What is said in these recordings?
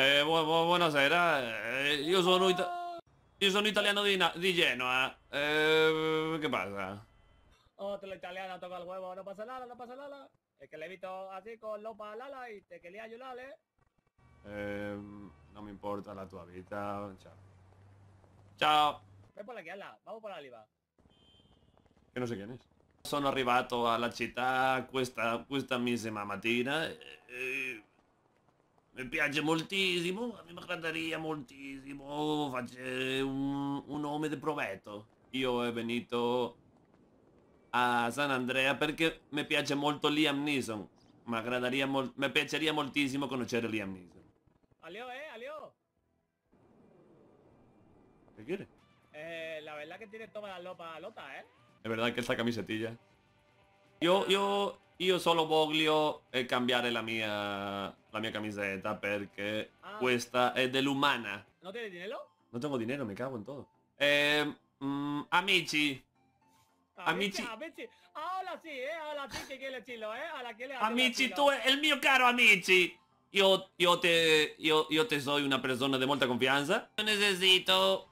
Eh, bu bu buonasera, eh, io sono, io sono italiano di, Na di Genoa. Eh, ¿Qué pasa? Otro italiano toca el huevo, no pasa nada, no pasa nada. Es que le he visto así con lopa Lala y te quería ayudar, ¿eh? Eh, non mi importa la tua vita. Ciao. Ciao. Ven por aquí, ala, vamos por arriba. Che non so chi è. Sono arrivato alla città questa, questa misima mattina e, e mi piace moltissimo, mi agradaria moltissimo fare un, un nome di provetto. Io è venuto a San Andrea perché mi piace molto Liam Neeson. Mi mol mi piaceria moltissimo conoscere Liam Neeson. Alió, ¿eh? Alió. ¿Qué quiere? Eh, la verdad que tiene toda la lopa lota, ¿eh? È verdad che sta camisetilla. Io, io, io solo voglio cambiare la mia, la mia camiseta perché Ah. questa è dell'umana. ¿No tiene dinero? Non tengo dinero, mi cago in todo. Eh, mm, amici, Amici- Amici. Ahora sí, ¿eh? Ahora ¿eh? Ahora amici, tu è il mio caro amici. Io, io, te, io, io te soy una persona di molta confianza. Io necesito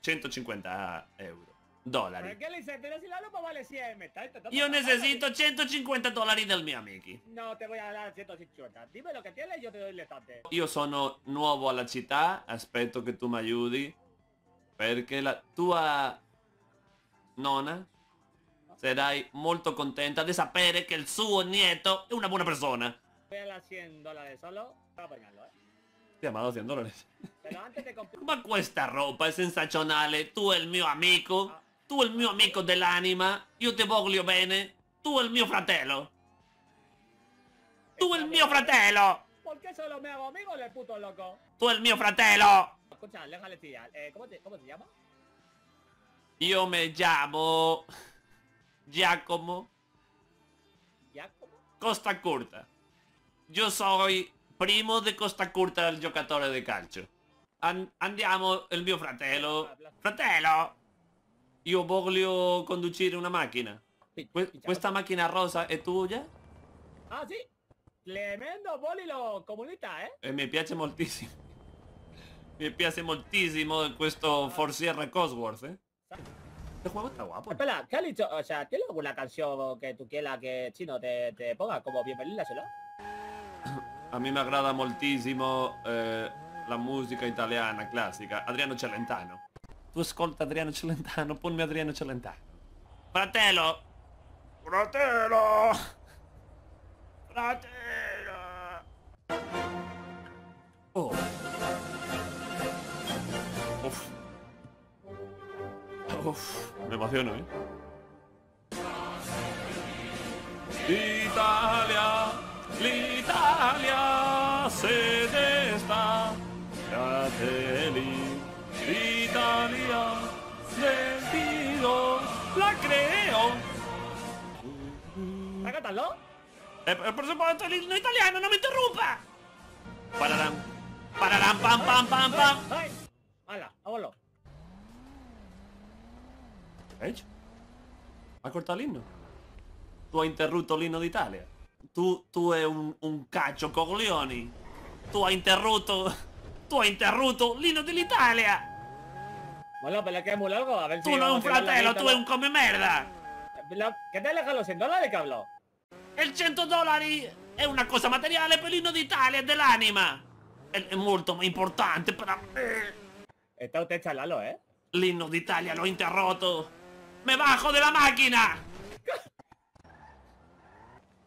150 euro. Dollari. ¿Qué le dice? Pero si la lopa vale 100, me está intentando... Io matar. necesito 150 dollari del mio amici. No te voy a dar 150. Dime lo que tienes y yo te doy el estante. Io sono nuovo alla città, aspetto che tu mi aiuti perché la tua nonna sarai molto contenta di sapere che il suo nieto è una buona persona. Voy a dar 100 dólares solo para ¿eh? 100 dollari. Pero antes de comprar... Ma questa roba è sensazionale, tu è il mio amico, tu è il mio amico dell'anima, io ti voglio bene, tu è il mio fratello. Tu è il mio fratello! ¿Por qué solo me hago amigo del puto loco? Tu è il mio fratello! Escucha, déjale chillar. Eh, ¿cómo, te, ¿Cómo se llama? Io mi chiamo Giacomo ¿Giacomo? Costa Curta. Io sono primo di Costa Curta il giocatore di calcio. An- andiamo, il mio fratello. Fratello! Io voglio conducire una macchina. Questa macchina rosa è tua? Ah, sí. Tremendo bolilo comunista, ¿eh? E mi piace moltissimo. Mi piace moltissimo questo Forcier Cosworth, eh. Este juego está guapo. Espera, ¿qué has dicho? O sea, ¿tienes alguna canción que tú quieras que Chino te, te ponga como bienvenida solo? A me agrada moltissimo eh, la musica italiana classica. Adriano Celentano. Tu ascolta Adriano Celentano, ponmi Adriano Celentano. Fratello! Fratello! Fratello! Oh. Uff. Uff, me emociono, eh. L'Italia, l'Italia se desta, fratelli, l'Italia del Dio la creo. ¿Para cantarlo? Eh, eh, por supuesto, el himno italiano, no me interrumpa. Pararam, pararam, pam, pam, pam, pam. ¡Hala! ¡Vámonos! ¿Qué ha hecho? ¿Ha cortado l'inno? Tu hai interrotto l'inno d'Italia? Tu, tu è un, un caccio coglioni? Tu hai interrotto... Tu hai interrotto l'inno dell'Italia! Bueno, pero es que es muy largo, a ver si... Tu non è un fratello, lista, è un come merda! ¿no? ¿Qué te aleja los 100 dólares que habló? Il 100 dollari è una cosa materiale per l'inno d'Italia e dell'anima! È, è molto importante per me! Está usted charlalo, ¿eh? L'inno d'Italia l'ho interrotto! Me bajo della macchina!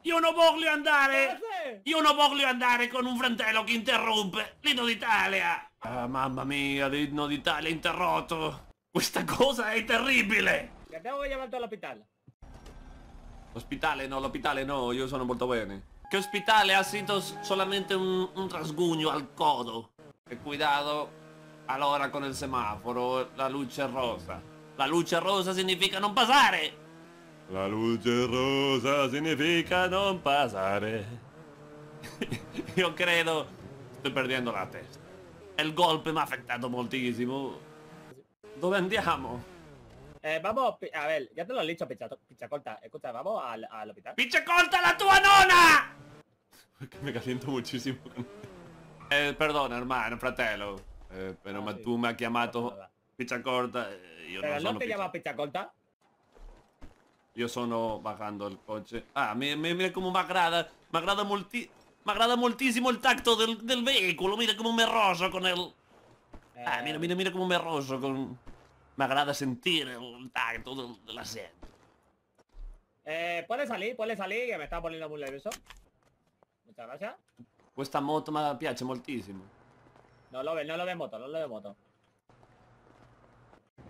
Io non voglio andare! Io non voglio andare con un fratello che interrompe l'inno d'Italia! Ah, mamma mia, l'inno d'Italia interrotto! Questa cosa è terribile! Que tengo que llevarte al hospital. Ospitale no, l'ospitale no, io sono molto bene. Che ospitale ha sido s- solamente un, un rasguño al codo. E cuidado allora con il semaforo, la luce rosa. La luce rosa significa non passare! La luce rosa significa non passare. Io credo sto perdendo la testa. Il golpe mi ha affettato moltissimo. Dove andiamo? Eh, vamos, a ver, ya te lo he dicho, picha, picha corta. Escucha, vamos al, al hospital. ¡Pinche corta la tua nonna! Perché me caliento muchísimo con Eh, perdona, hermano, fratello. Eh, Ah, sì. tu mi hai chiamato eh, io Pero no sono te piccia- llama pizza corta. Io sono bajando il coche. Ah, mi- mi- mira come mi agrada. Mi agrada molti... Mi agrada moltissimo il tacto del, del veicolo. Mira come me roso con el... Ah, Eh, mira, mira, mira come me roso con... Mi agrada sentire il tacto del, dell'assento. Eh, puedes salir, puedes salir, que me está poniendo muy nervioso. Muchas gracias. Questa moto mi piace moltissimo. No lo ve, no lo de moto, no lo de moto.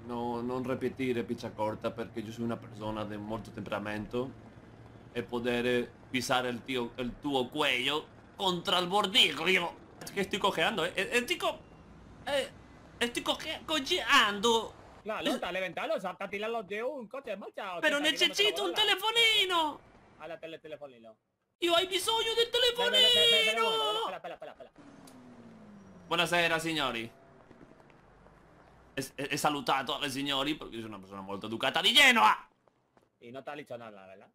No, non ripetire piccia corta perché io sono una persona di molto temperamento e poter pisare il, tio- il tuo cuello contro il bordiglio. Che sto cojeando, eh? E, e sti co- eh, e sti coje- cojeando. Claro, está levantalo, salta a tirarlo de un coche marcha. Però 80 kilómetros necessito por un telefonino. Hala, tele, telefonino. Io hai bisogno del telefonino. espera, espera, espera. Buonasera signori. E, e- e salutato alle signori perché sono una persona molto educata di Genova. Y no te ha dicho nada, ¿verdad?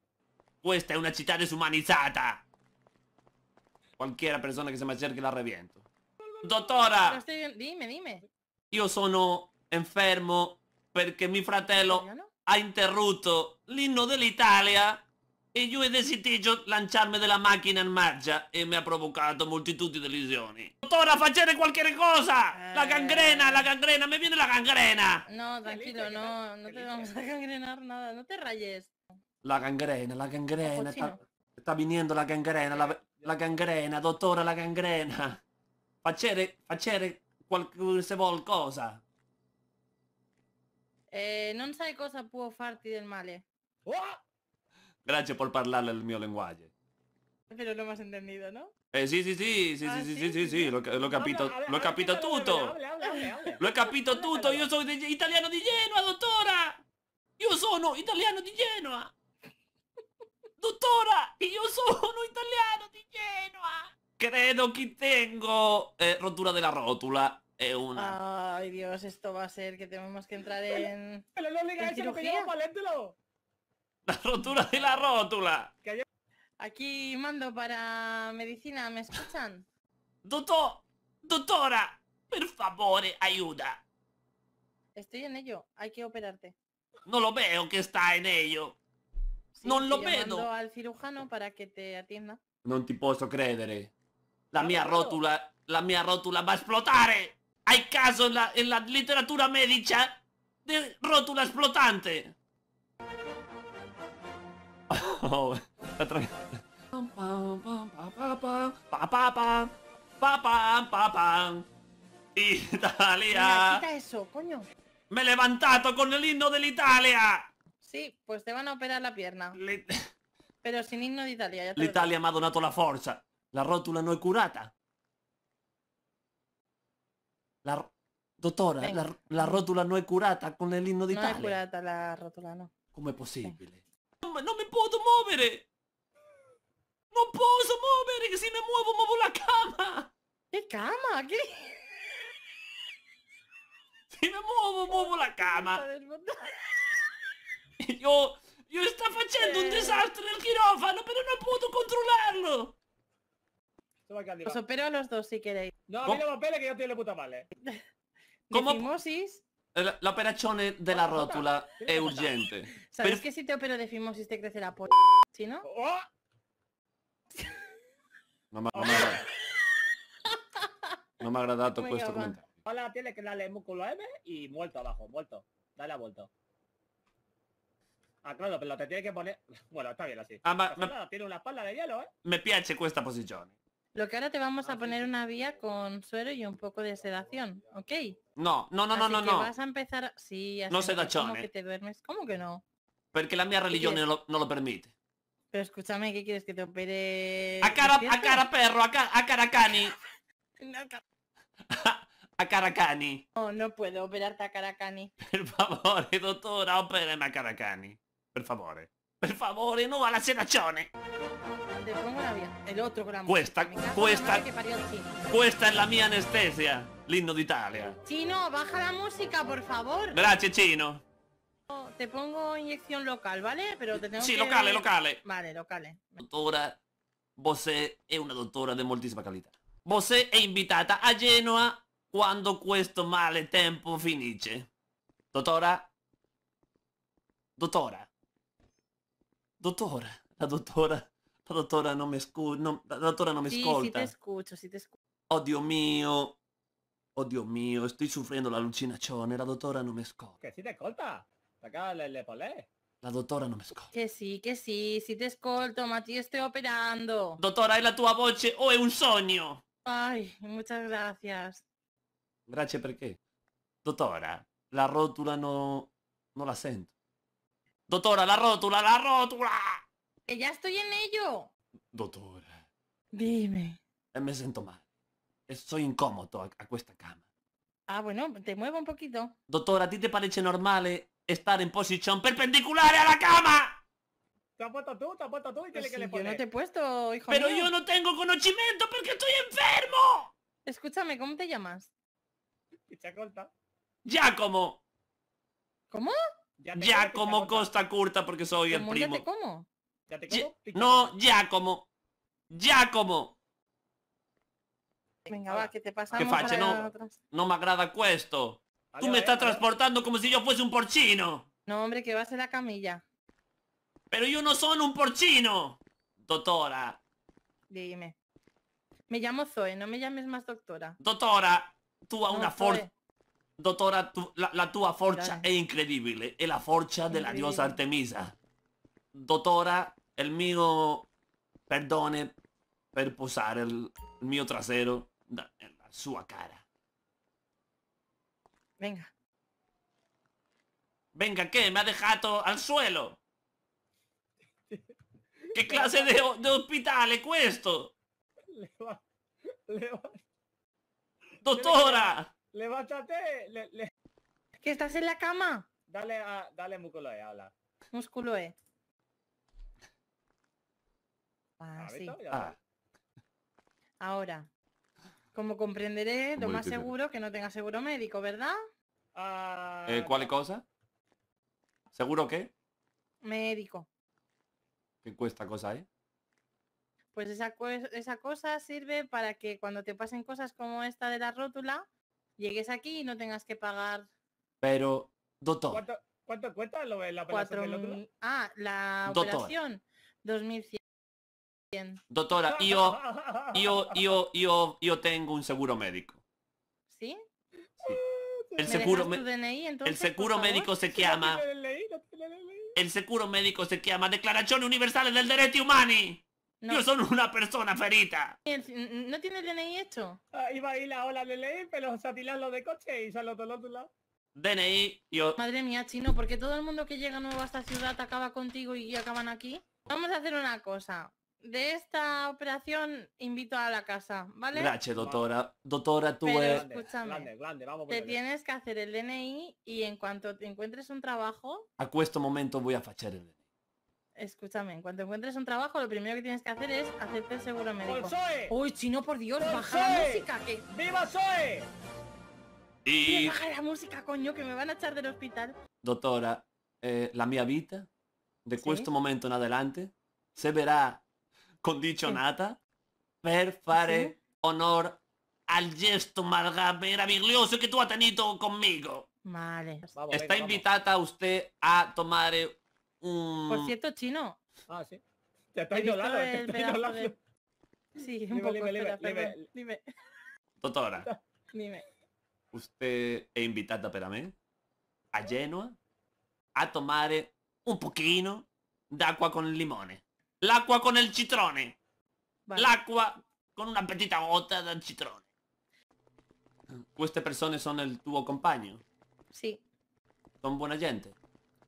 Questa è una città disumanizzata. Qualquiera persona che se mi acerchi la reviento. Lo Dottora, Dime, dime. io sono infermo perché mio fratello ha interrotto l'inno dell'Italia e io ho deciso lanciarmi della macchina in marcia e mi ha provocato moltitudini di lesioni. Dottora, facere qualche cosa! La Eh. gangrena, la gangrena, mi viene la gangrena! No, tranquilo, Felice, no, ¿qué no te vamos a gangrenar nada. No te rayes. La gangrena, la gangrena, sta, sta venendo la gangrena, la, la gangrena, dottora, la gangrena. Facere, facere qualche, se vuol cosa. Eh, non sai cosa può farti del male. ¡Oh! Grazie per parlare il mio linguaggio. Pero lo hemos entendido, ¿no? Eh sì, sì, sì, sì, Ah, sì, sì, sì? sì, sì, sì, l'ho, capito, habla, l'ho capito tutto. L'ho capito tutto, io sono italiano di Genova, dottora! Io sono italiano di Genova! Dottora, io sono italiano di Genova! Credo che tengo eh, rottura della rotula. È una... Ay, Dios, esto va a ser que tenemos que entrar en... Pero no le ¿En que cirugía? lleva paléntelo. La rotula! Aquí mando para medicina, ¿me escuchan? Dottor... Dottora! Per favore, aiuta! Estoy en ello, hay que operarte. Non lo veo che sta in ello! Sí, Non lo vedo. mando al cirujano para que te atienda. Non ti posso credere. La mia rotula, la mia rotula va a esplotare. Hai caso en la, en la letteratura medica di rotula esplotante? Oh, pam. Mira, Italia. quita eso, coño. Me he levantato con el himno dell'Italia. Sí, pues te van a operar la pierna. L'I- Pero sin himno de Italia, L'Italia mi ha donato la forza. La rotula non è curata. La... Dottora, la, la rotula non è curata con l'inno digo. No d'Italia. es curata la rótula, no. Com'è possibile? Non, non mi posso muovere! Non posso muovere, che se mi muovo muovo la cama! ¿Qué cama? ¿Qué? Se mi muovo muovo la cama! Io, io sto facendo un Eh. disastro nel quirófano, però non posso controllarlo! Aquí arriba. Os opero a los dos si queréis. No, a mí no me pele que yo estoy de puta madre. ¿Cómo? De fimosis. L- L'operazione della Guarda, rotula tiene è que urgente. ¿Sabes Per- que si te opero de fimosis te crece la p... ¿Sí, no? ¡Oh! Mi ha non mi ha agradato questo. Ahora tienes que darle músculo M y muerto abajo, muerto. Dale a vuelto. Ah, claro, pero te tienes que poner... Bueno, está bien así. Ah, ma- No tiene una espalda de hielo, ¿eh? Mi piace questa posizione. Lo que ahora te vamos Ah, a sí, poner sí. una vía con suero y un poco de sedación, ¿ok? No, no, no, no, Así no, que no. vas a empezar... Sí, a No sentir como que te duermes. ¿Cómo que no? Perché la mia religione quieres? non lo, permette. Pero escúchame, ¿qué quieres? ¿Que te opere... A cara, a cara perro, a, ca- a cara cani. No, ca- A cara cani. No, no puedo operarte a cara cani. Per favore, dottora, operami a cara cani. Per favore. Per favore, no alla sedazione. Te pongo una vía. El otro con la Cuesta, música. Me cago en la cuesta. madre que parió el chino. Questa è la mia anestesia. L'inno d'Italia. Chino, baja la música, por favor. Grazie, Cino. Te pongo inyección local, ¿vale? Pero te tengo Sì, que... locale, locale. Vale, locale. Dottora, você è una dottora di moltissima qualità. Você è invitata a Genoa quando questo male tempo finisce. Dottora? Dottora? Dottora? La dottora? La dottora non mi scu... non- La dottora non mi Sí, sí ascolta. te escucho, sí te escucho. Oh Dio mio. Oh Dio mio, sto soffrendo l'allucinazione. La dottora non mi ascolta. Que si te escolta. Acá le, le polé. La dottora non mi ascolta. Que sí, que sí, sí te escolto, Mati, estoy operando. Dottora, è la tua voce o è un sogno? Ay, muchas gracias. Grazie perché? Dottora, la rotula no... non la sento. Dottora, la rotula, la rotula! Que ya estoy en ello. Dottora, Dime. e mi sento male. E sono incomodo a, a questa cama. Ah, bueno, te muevo un poquito. Dottora, a ti ti parece normale stare in posizione perpendicolare alla cama? Te has puesto tú, te has puesto tú y Pues que le yo pones. no te he puesto, hijo Pero mío. io non tengo conocimiento perché estoy enfermo! Escúchame, ¿cómo te llamas? Corta. Giacomo! ¿Cómo? Ya como, Costa Curta il ¿Cómo ya primo. te como? Ya te como. no, corta. Giacomo! Giacomo! Venga, Hola. va, que te pasamos faccia, para no? atrás. Non mi aggrada questo. Tu Adiós, mi eh, stai adiós. trasportando come se io fossi un porcino. No, hombre, que vas en la camilla. Pero io non sono un porcino. Dottora, Dime. Me llamo Zoe, no me llames más doctora. dottora, tu hai No, una Zoe. Dottora, tu- la, la tua forza è incredibile. È la forza della diosa Artemisa. Dottora, il mio perdone per posare il, il mio trasero nella sua cara. Venga. Venga, che mi ha dejato al suelo. Che clase di di ospitale è questo? Leva- leva- Dottora! Levántate. Le, le- ¿Que estás en la cama? dale a, dale músculo ahí, habla. Músculo E. ¿Has Ah, sí. Ah. Ahora. Como comprenderé, lo Muy más difícil. seguro que no tenga seguro médico, ¿verdad? Ah, eh, quale cosa? Seguro che? Médico. Che questa cosa è? Pues esa cosa sirve para que cuando te pasen cosas como esta de la rótula, llegues aquí y no tengas que pagar Pero, dottor, ¿Cuánto, ¿Cuánto cuesta lo, la operación cuatro del óculo? mil- Ah, la Doctor. operación. 2100. dottora, io, io, io, io, io tengo un seguro medico. ¿Sí? El ¿Me seguro, dejas tu me- DNI, el entonces, seguro medico se No no ley. il seguro medico si chiama Declarazione Universale del Diritti Umani. No, Io sono una persona ferita. el- ¿No tiene el DNI hecho? Ah, iba a ir la ola de ley, pero se atilan los de coche y sale otro otro lado. DNI, io... Madre mía, chino, porque todo el mundo que llega nuevo a esta ciudad acaba contigo y acaban aquí. Vamos a hacer una cosa. De esta operación invito a la casa, ¿vale? Grazie, dottora. Dottora, tu Pero-. Grande, escúchame. grande, grande, vamos por Te el- tienes que hacer el DNI y en cuanto te encuentres un trabajo, A questo momento voy a facere il DNI. Escúchame, en cuanto encuentres un trabajo, lo primero que tienes que hacer es hacerte el seguro ¡Por médico. Zoe! Uy, chino, por Dios, ¡Por baja la música, que... ¡Viva Zoe! E, Baja la música, coño, que me van a echar del hospital. dottora, eh, la mia vita, da Sì. questo momento in adelante, se verrà condizionata per fare onor al gesto marga- meraviglioso che tu hai tenuto conmigo. Vale. Vamos, Está venga, vamos. invitada usted a tomar un... Por cierto, chino, Ah, sí. Te está idolando, te está de... Sí, un Dime, poco, dime, espera, dime, perdón. Dime, Dottora, dime. usted è invitata per me a Genoa a tomare un pochino d'acqua con il limone. L'acqua con il citrone. Vale. L'acqua con una petita gota del citrone. Queste persone sono il tuo compagno. Sí, Sono buona gente.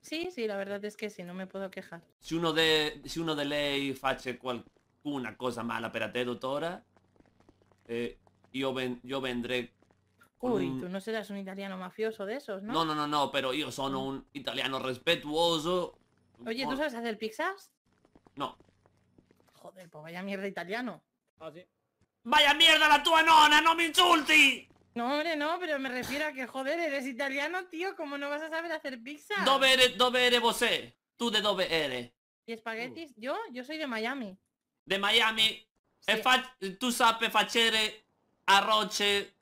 Sí, sí, la verdad es que sí, no me puedo quejar. Se uno de, se uno de lei face qualcuna cosa mala per te, dottora, eh, io, ven- io vendré Uy, un- tú no serás un italiano mafioso de esos, ¿no? No, no, no, no, però io sono un italiano rispettuoso. Oye, ¿tú sabes hacer pizzas? No. Joder, pues vaya mierda italiano. Ah, sí. Vaya mierda la tua nonna, non mi insulti! No, hombre, no, pero me refiero a que, joder, eres italiano, tío, ¿cómo no vas a saber hacer pizza? Dove ere, dove ere você? Tu de dove ere? ¿Y espaguetis? Yo, yo soy de Miami. De Miami? E fa- tu sape facere arroche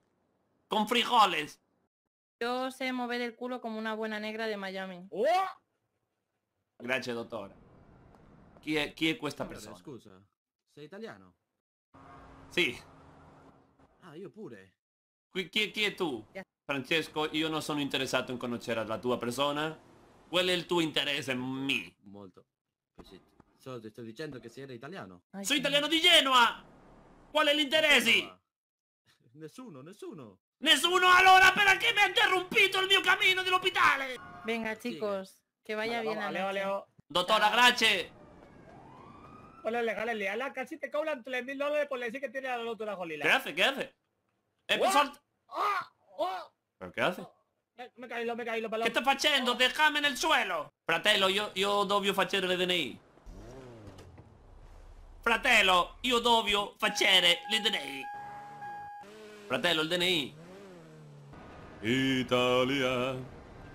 con frijoles. Yo sé mover el culo como una buena negra de Miami. ¡Oh! È, chi è questa Guarda, persona? Scusa, sei italiano? Sì. Ah, io pure. Chi, chi è tu? Francesco, io non sono interessato in conoscere la tua persona. Qual è il tuo interesse in me? Molto. Sì, Solo ti sto dicendo che sei italiano. Soy qué italiano di Genova! Qual è l'interesse? Nessuno, nessuno. Nessuno allora perché mi ha interrompito il mio cammino dell'ospedale? Venga, chicos, que vaya Vale, bien vamos, la Leo, noche. Leo. Dottora, grazie. Por los legales, Leala, casi te cobran 3.000 dólares por decir que tiene la Che jolila. hace? Che hace? E Qué hace? Me, caí, me caí, Che sta facendo? Déjame nel suelo! Fratello, io, io dovio facere le DNI. Fratello, io dovio facere le DNI. Fratello, il DNI. Italia,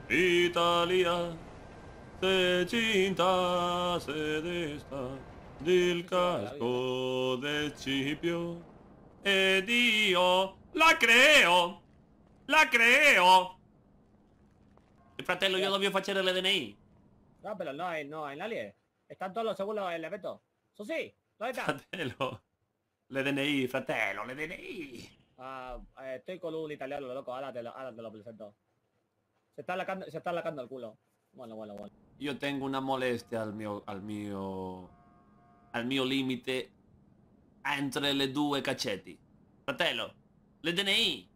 Italia, se cinta se desta del casco del Scipio ed io la creo, la creo. E fratello, io dovio facere le DNI. No, pero no hay, no hay nadie. Están todos los seguros del evento. Eso sí, ¿dónde está? Fratello, le DNI, fratello, le DNI. Ah, eh, estoy con un italiano, loco, ahora te lo, ahora te lo presento. Se está lacando, se está lacando el culo. Bueno, bueno, bueno. Io tengo una molestia al mio, al mio, al mio limite entre le due caccetti. Fratello, le DNI.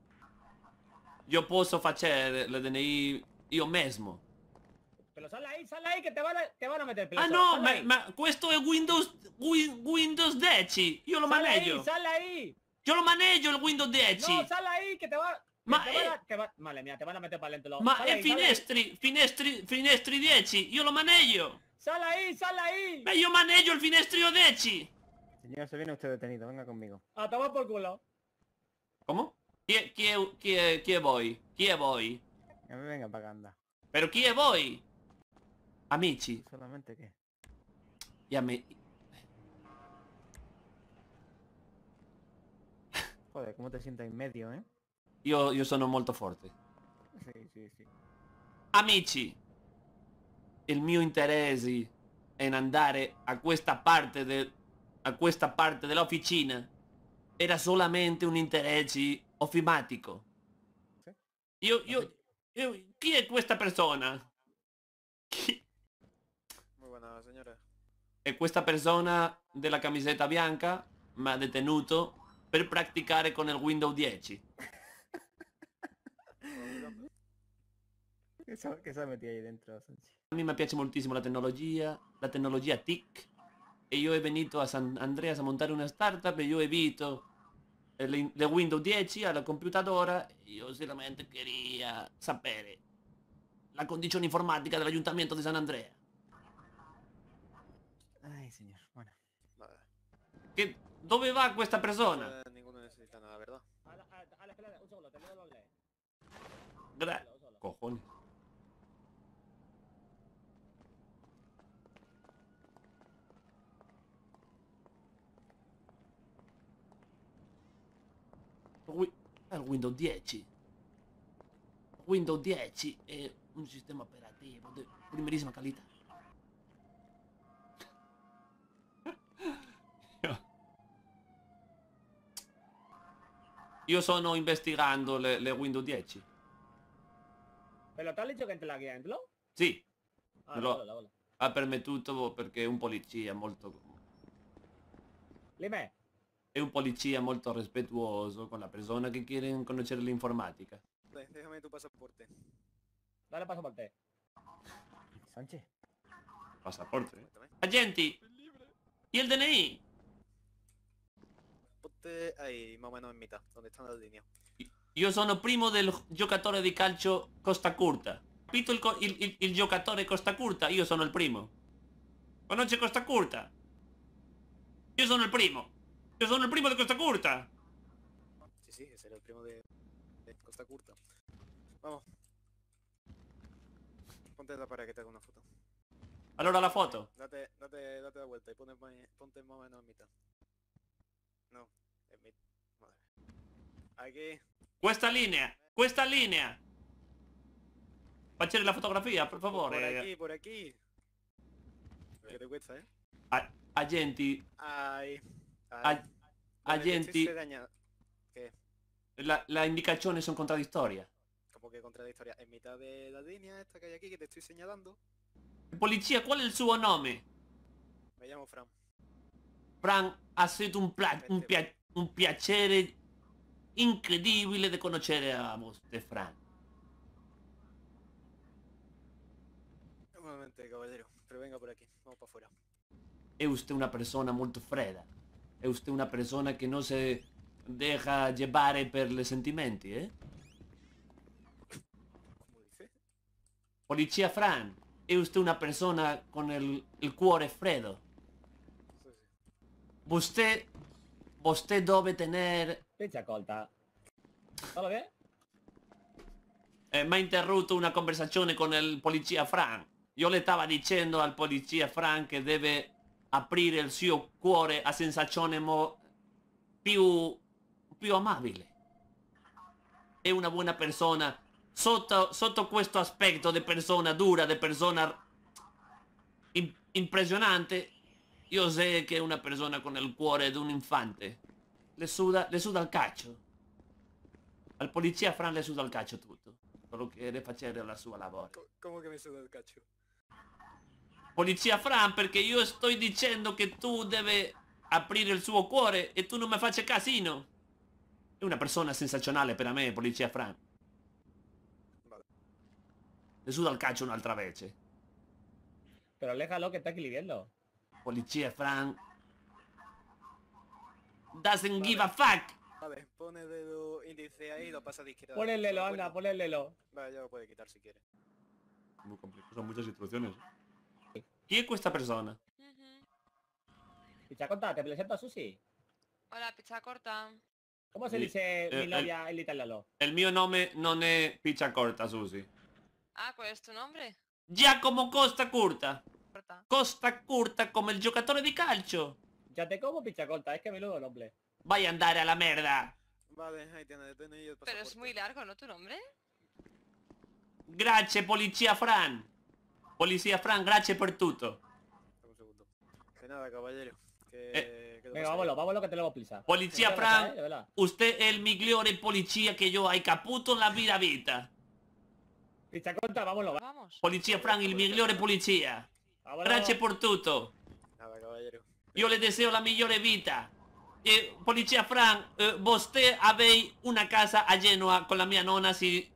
Io posso facere le DNI io mesmo. Pero sal ahí, sal ahí, que te van a, te van a meter preso. Ah no, ma, ma questo è Windows, Win- Windows 10. Io lo Sal maneggio. ahí, sal ahí. Io lo maneggio il Windows 10. No, sal ahí, que te va... Ma te è- van a- te va- Madre mía, te van a meter para dentro. Ma sal è ahí. finestri, finestri, finestri 10. Io lo maneggio. Sal ahí, sal ahí. Ma io maneggio il finestrio 10. Señor, se viene usted detenido, venga conmigo. A tomar por culo. Come? Chi è, chi è, chi è, chi è voi? Chi è voi? A mí venga para acá, anda. Però chi è voi? Amici. Solamente que... E a me... Joder, ¿cómo te sientas en medio, eh? Io, io sono molto forte. Sí, sí, sí. Amici, il mio interesse è in andare a questa parte del, a questa parte dell'officina era solamente un interesse offimatico. Sì. Io, io, io- chi è questa persona? Chi Muy buena, señora. è questa persona della camisetta bianca? Mi ha detenuto per praticare con il Windows 10. ¿Qué se, qué se ha metido ahí dentro? A me piace moltissimo la tecnologia, la tecnologia TIC e io ho venuto a San Andreas a montare una startup e io ho visto eh, le, le Windows 10 alla computadora e io solamente queria sapere la condizione informatica dell'Ayuntamiento di San Andrea. Ay, señor, bueno. Vale. Che, dove va questa persona? Eh, ninguno necesita nada, ¿verdad? A la, a, a la un segundo. Cojones. Windows 10. Windows 10 è un sistema operativo di primerissima qualità. Io sono investigando le, le Windows 10. ¿Pero te has dicho que te la dentro? Sì, Ah, lo- ha permettuto perché è un policia molto Dime, è un policia molto rispettuoso con la persona che quiere conoscere l'informatica. Dale, déjame tu pasaporte. dale paso por te. Sánchez, Passaporto. Cuéntame. Agenti, e il DNI? Ponte ahí, más o menos en mitad, donde están las líneas. Io sono primo del giocatore di calcio Costa Curta. Capito il, co- il, il, il giocatore Costa Curta? Io sono il primo. Conosce Costa Curta? Io sono il primo. Io sono il primo di Costa Curta. Sí, sí, ese era el primo de, de Costa Curta. Vamos. Ponte la pared que te haga una foto. Allora la foto. Date, date, date la vuelta y ponte, ponte más o menos en mitad. No, en mitad. Vale. Aquí. Questa linea, questa linea. Facere la fotografia, per Por favore. aquí, por aquí. Lo que te cuesta, ¿eh? A- a-. Donde daña- ¿Qué? la, la indicazione sono contraddittoria. Como que contradictoria. En mitad de la línea esta que hay aquí que te estoy señalando, Polizia, qual è il suo nome? me llamo Fran. Fran, ha stato un, pla- un, pia- un piacere incredibile di conoscere a vostro Fran. Un momento, caballero. Pero venga por aquí. Vamos para afuera. È usted una persona molto fredda. È usted una persona che non si deja llevare per i sentimenti, eh? Polizia Fran, è usted una persona con il, il cuore freddo. Usted, usted deve tener... Pincha colta. ¿Todo bien? Eh, mi ha interrotto una conversazione con il polizia Fran. Io le stavo dicendo al polizia Fran che deve aprire il suo cuore a sensazione mo- più, più amabile. È una buona persona. Sotto, sotto questo aspetto di persona dura, di persona im- impressionante, io so che una persona con il cuore di un infante. Le suda, le suda il caccio. Al polizia Fran le suda il caccio tutto. Solo che deve fare la sua lavoro. Co- ¿Cómo que me suda el cacho? Polizia Fran, perché io sto dicendo che tu devi aprire il suo cuore e tu non mi faccia casino. È una persona sensazionale per me, Polizia Fran. Vale. Le suda il caccio un'altra vece. Pero aléjalo que está equilibrando. Polizia Fran. Doesn't give a fuck. Vale, pone el dedo índice ahí y lo pasa de izquierda. a Ponélelo, derecha, ¿de anda, acuerdo? ponélelo. Vale, ya lo puede quitar si quiere. Muy son muchas instrucciones. Chi è questa persona? Colta, te presento a Susi. Hola, pizza corta. ¿Cómo se Sí, dice eh, mi novia en italiano? Il mio nome non è Piccia Corta, Susi. Ah, ¿cuál es tu nombre? Giacomo Costa Curta. Corta. Costa Curta come il giocatore di calcio. Ya te como pincha colta, es que menudo nombre. Vai a andare alla merda. Vale, ahí tiene el DNI y el Pero es muy largo, ¿no? Tu nombre. Grazie, polizia Fran. Polizia Fran, grazie per tutto. Dame un segundo. Que nada, caballero. Que, Eh, que lo Venga, vámonos, vámonos que tenemos prisa. Polizia Pincha colta, Fran, eh, de verdad. usted è il migliore polizia che io hai caputo la mia vita. Pincha colta, vámonos, va- Vamos. Polizia Fran, il migliore polizia. vámonos. Grazie per tutto. Nada, caballero. Io le deseo la migliore vita. E, polizia Fran, eh, vostè avei una casa a Genoa con la mia nonna si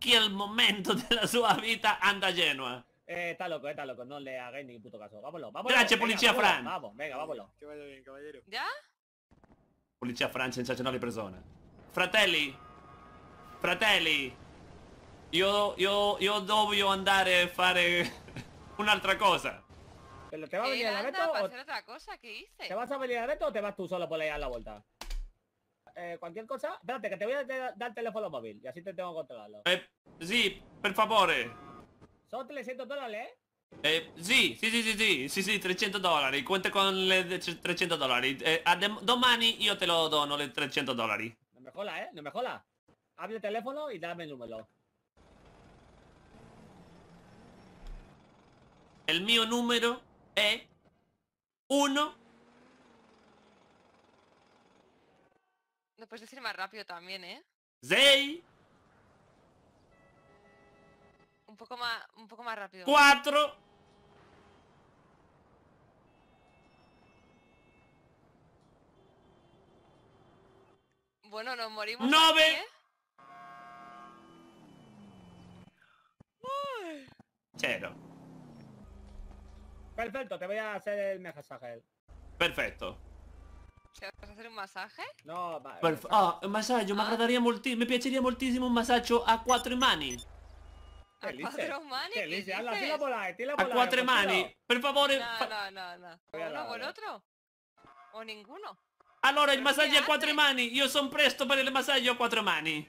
qualche momento della sua vita anda a Genoa. Eh, está loco, eh, está loco, no le hagáis ni puto caso. Vámonos, vámonos. Gracias, venga, policía vámonos, Fran. Vamos, venga, vámonos. Que vaya bien, caballero. ¿Ya? Polizia Fran, sensazionale persona. Fratelli, fratelli, io, io, io voglio andare a fare un'altra cosa. ¿Pero te va a venir Él el anda evento para o hacer otra cosa. ¿Qué hice? te vas a venir al evento o te vas tú solo por ahí a la vuelta? Eh, cualquier cosa. Espérate, que te voy a dar el teléfono móvil y así te tengo controlado. Eh, sì, per favore. Son 300 dólares, ¿eh? Eh, sì, sì, sì, sì, sì, sì, sì, 300 dollari. Cuenta con le de- 300 dollari. Eh, a dem- domani io te lo dono le 300 dollari. No me jola, ¿eh? No me jola. Abre el teléfono y dame el número. Il mio numero è 1 Lo puedes decir más rápido también, ¿eh? 6 Un poco más, un poco más rápido. 4 Bueno, nos morimos. Nueve. aquí, ¿eh? Cero. Perfecto, te voy a hacer el mensaje. Perfetto. ¿Se vas a hacer un masaje? No, va, Perf- ah, un massaggio, mi Ah. agradaria molti- mi piaceria moltissimo un massaggio a quattro mani. ¿Qué ¿A? ¿Qué ¿Qué dices? Hazla, dices? tira por ahí, tira A por ahí. quattro mani. tira. Per favore, No, no, no, no. A ¿Uno o el la- otro? ¿O ninguno? allora il massaggio a quattro mani. Io son presto per il massaggio a quattro mani.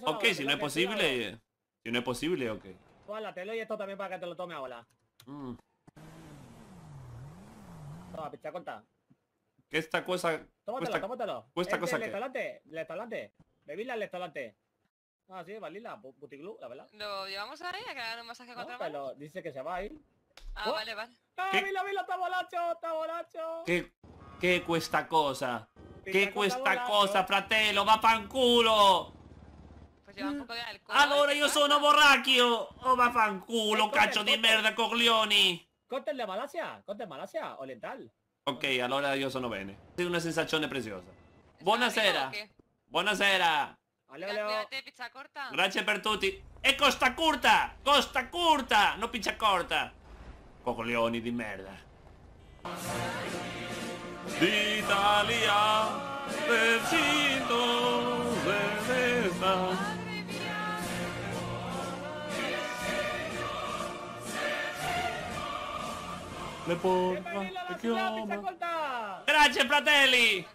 Ok, si que no è possibile... Si no è possibile, ok. Hola, te doy esto también para que te lo tome ahora. Mm. Toma, picha corta. Questa cosa tómatelo, Cuesta- tómatelo. cuesta Este, cosa el que- restaurante. Bebila el restaurante. Ah, sí, valila, puticlú, la verdad. ¿Lo llevamos ahí a que hagan un masaje No, contra pero dice que se va a ir. Ah, Oh. vale, vale. ¡Ah, ¿Qué? Vila, Vila, está borracho, está borracho! Che, che questa cosa? Questa tavolaccio. cosa, fratello? Va fanculo! Pues lleva un poco de alcohol. Allora ¿qué io sono borracchio! Oh, va fanculo, Ecco, caccio di ecco. merda, coglioni! ¿Cóctel de Malasia? ¿Cóctel de Malasia? ¿Oriental? Ok, allora io sono bene. È una sensazione preziosa. ¿Está Buonasera. Buonasera! Pizza. Grazie per tutti. E costa curta! Costa curta! Non piccia corta! Coglioni di merda. D'Italia, recinto Le porta, ¡Bienvenida a le la ciudad, pizza chiama. corta! Grazie fratelli!